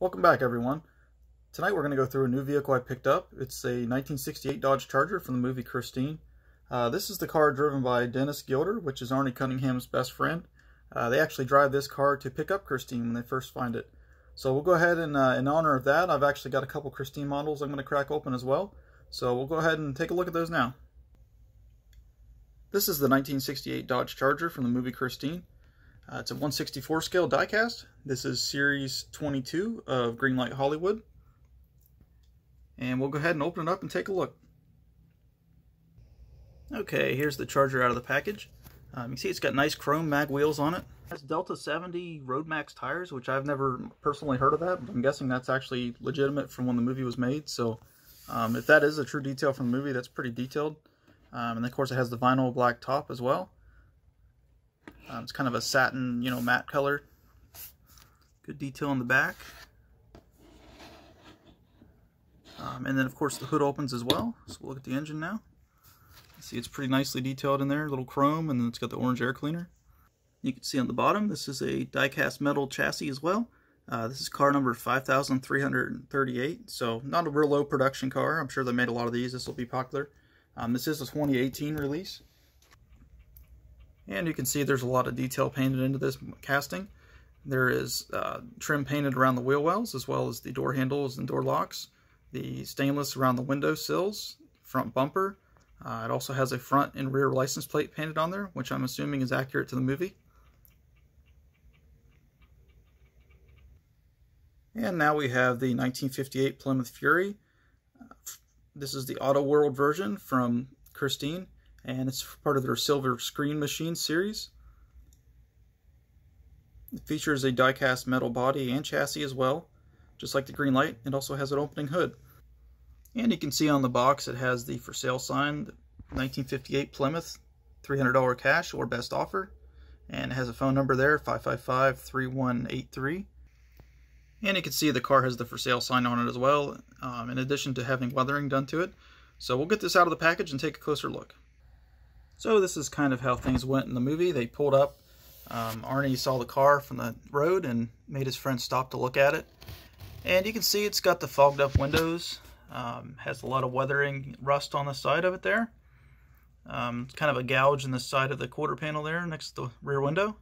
Welcome back everyone. Tonight we're going to go through a new vehicle I picked up. It's a 1968 Dodge Charger from the movie Christine. Uh, this is the car driven by Dennis Guilder, which is Arnie Cunningham's best friend. Uh, they actually drive this car to pick up Christine when they first find it. So we'll go ahead and uh, in honor of that, I've actually got a couple Christine models I'm going to crack open as well. So we'll go ahead and take a look at those now. This is the 1968 Dodge Charger from the movie Christine. Uh, it's a 164 scale diecast. This is series 22 of Greenlight Hollywood. And we'll go ahead and open it up and take a look. Okay, here's the Charger out of the package. Um, you see it's got nice chrome mag wheels on it. It has Delta 70 Road Max tires, which I've never personally heard of that, but I'm guessing that's actually legitimate from when the movie was made. So um, if that is a true detail from the movie, that's pretty detailed. Um, and of course it has the vinyl black top as well. Um, it's kind of a satin, you know, matte color. Good detail on the back. Um, and then, of course, the hood opens as well. So we'll look at the engine now. See, it's pretty nicely detailed in there. Little chrome, and then it's got the orange air cleaner. You can see on the bottom, this is a die-cast metal chassis as well. Uh, this is car number 5338, so not a real low production car. I'm sure they made a lot of these. This will be popular. Um, this is a 2018 release. And you can see there's a lot of detail painted into this casting. There is uh, trim painted around the wheel wells as well as the door handles and door locks. The stainless around the window sills, front bumper. Uh, it also has a front and rear license plate painted on there, which I'm assuming is accurate to the movie. And now we have the 1958 Plymouth Fury. Uh, this is the Auto World version from Christine and it's part of their Silver Screen Machine series. It features a die-cast metal body and chassis as well, just like the Greenlight. It also has an opening hood. And you can see on the box it has the for sale sign, 1958 Plymouth, $300 cash or best offer. And it has a phone number there, 555-3183. And you can see the car has the for sale sign on it as well, um, in addition to having weathering done to it. So we'll get this out of the package and take a closer look. So this is kind of how things went in the movie. They pulled up. Um, Arnie saw the car from the road and made his friend stop to look at it. And you can see it's got the fogged up windows. Um, has a lot of weathering rust on the side of it there. Um, it's kind of a gouge in the side of the quarter panel there next to the rear window.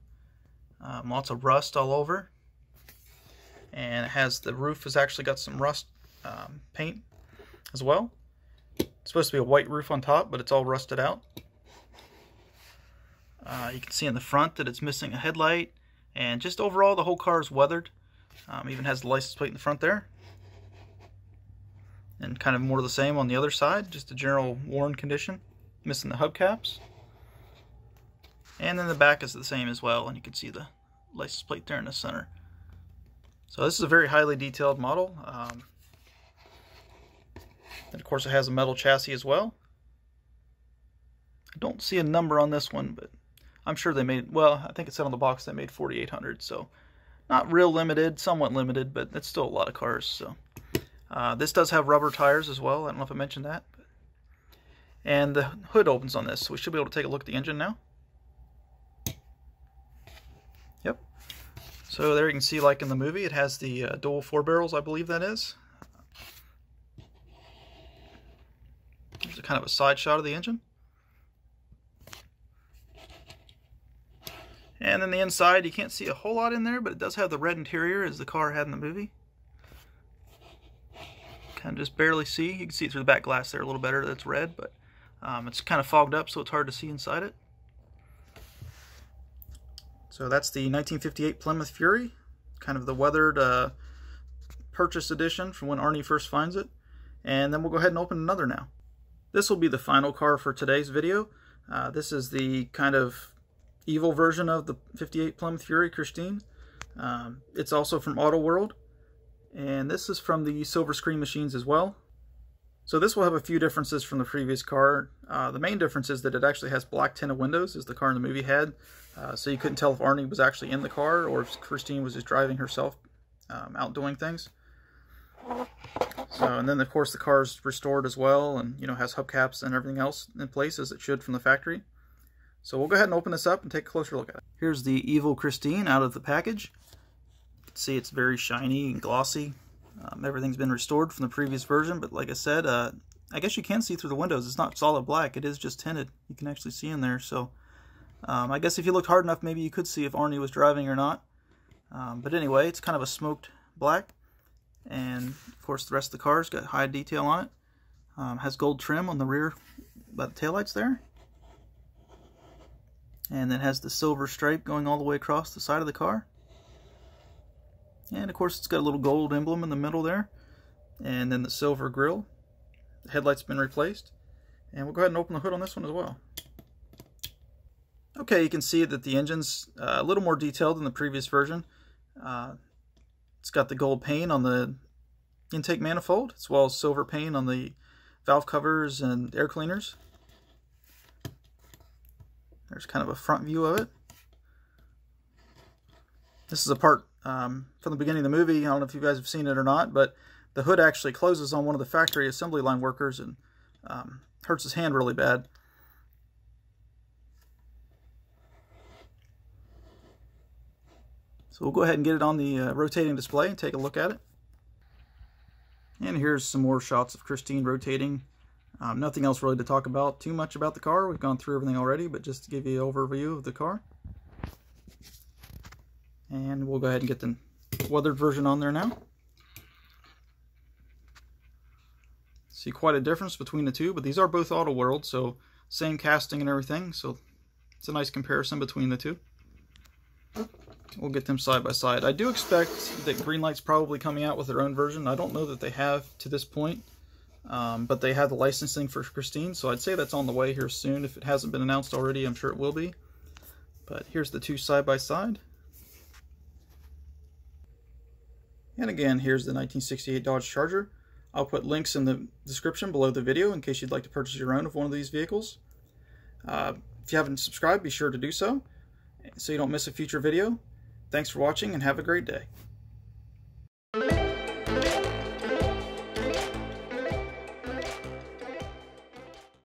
Um, lots of rust all over. And it has the roof has actually got some rust um, paint as well. It's supposed to be a white roof on top, but it's all rusted out. Uh, you can see in the front that it's missing a headlight. And just overall, the whole car is weathered. Um, even has the license plate in the front there. And kind of more of the same on the other side, just a general worn condition. Missing the hubcaps. And then the back is the same as well, and you can see the license plate there in the center. So this is a very highly detailed model. Um, and of course it has a metal chassis as well. I don't see a number on this one, but I'm sure they made, well, I think it said on the box they made 4,800, so not real limited, somewhat limited, but it's still a lot of cars. So uh, This does have rubber tires as well. I don't know if I mentioned that. And the hood opens on this, so we should be able to take a look at the engine now. Yep. So there you can see, like in the movie, it has the uh, dual four barrels, I believe that is. There's a kind of a side shot of the engine. And then the inside, you can't see a whole lot in there, but it does have the red interior as the car had in the movie. Kind of just barely see. You can see through the back glass there a little better that's red, but um, it's kind of fogged up, so it's hard to see inside it. So that's the 1958 Plymouth Fury, kind of the weathered uh, purchase edition from when Arnie first finds it. And then we'll go ahead and open another now. This will be the final car for today's video. Uh, this is the kind of evil version of the 58 Plymouth Fury Christine. Um, it's also from Auto World. And this is from the Silver Screen Machines as well. So this will have a few differences from the previous car. Uh, the main difference is that it actually has black tinted windows, as the car in the movie had. Uh, so you couldn't tell if Arnie was actually in the car or if Christine was just driving herself um, out doing things. So, and then of course the car is restored as well and, you know, has hubcaps and everything else in place as it should from the factory. So we'll go ahead and open this up and take a closer look at it. Here's the Evil Christine out of the package. can see it's very shiny and glossy. Um, everything's been restored from the previous version, but like I said, uh, I guess you can see through the windows. It's not solid black. It is just tinted. You can actually see in there. So um, I guess if you looked hard enough, maybe you could see if Arnie was driving or not. Um, but anyway, it's kind of a smoked black. And of course, the rest of the car's got high detail on it. Um, has gold trim on the rear by the taillights there. And then has the silver stripe going all the way across the side of the car. And of course, it's got a little gold emblem in the middle there. And then the silver grille. The headlight's been replaced. And we'll go ahead and open the hood on this one as well. Okay, you can see that the engine's uh, a little more detailed than the previous version. Uh, it's got the gold paint on the intake manifold, as well as silver paint on the valve covers and air cleaners. There's kind of a front view of it. This is a part um, from the beginning of the movie. I don't know if you guys have seen it or not, but the hood actually closes on one of the factory assembly line workers and um, hurts his hand really bad. So we'll go ahead and get it on the uh, rotating display and take a look at it. And here's some more shots of Christine rotating. Um, nothing else really to talk about too much about the car. We've gone through everything already, but just to give you an overview of the car. And we'll go ahead and get the weathered version on there now. See quite a difference between the two, but these are both Auto World, so same casting and everything, so it's a nice comparison between the two. We'll get them side by side. I do expect that Greenlight's probably coming out with their own version. I don't know that they have to this point, um, but they have the licensing for Christine, so I'd say that's on the way here soon. If it hasn't been announced already, I'm sure it will be. But here's the two side by side. And again, here's the 1968 Dodge Charger. I'll put links in the description below the video in case you'd like to purchase your own of one of these vehicles. Uh, if you haven't subscribed, be sure to do so so you don't miss a future video. Thanks for watching and have a great day.